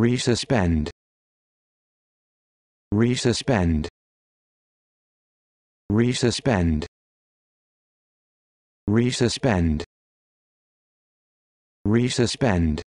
resuspend. Resuspend. Resuspend. Resuspend. Resuspend.